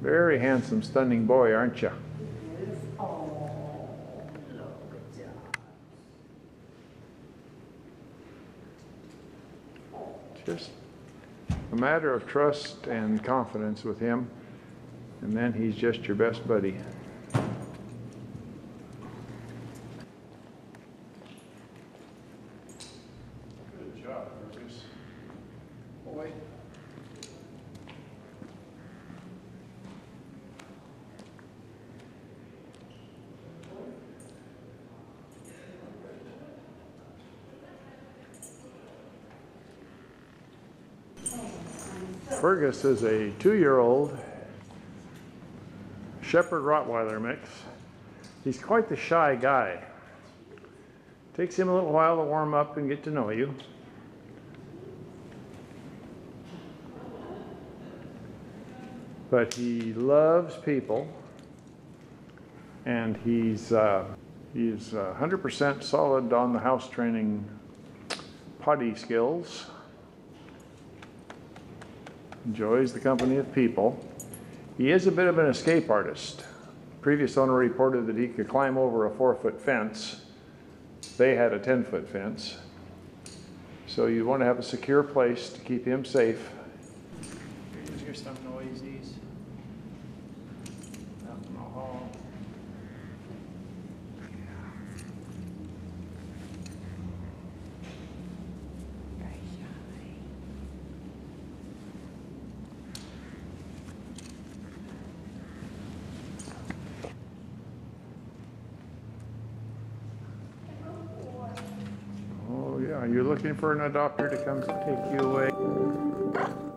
Very handsome, stunning boy, aren't you? Just a matter of trust and confidence with him, and then he's just your best buddy. Fergus is a two-year-old Shepherd Rottweiler mix. He's quite the shy guy. Takes him a little while to warm up and get to know you. But he loves people, and he's uh, he's uh, 100% solid on the house training potty skills enjoys the company of people. He is a bit of an escape artist. Previous owner reported that he could climb over a four foot fence. They had a 10 foot fence. So you want to have a secure place to keep him safe. Here's some noisies. Out in the hall. Oh, yeah, you're looking for an adopter to come take you away.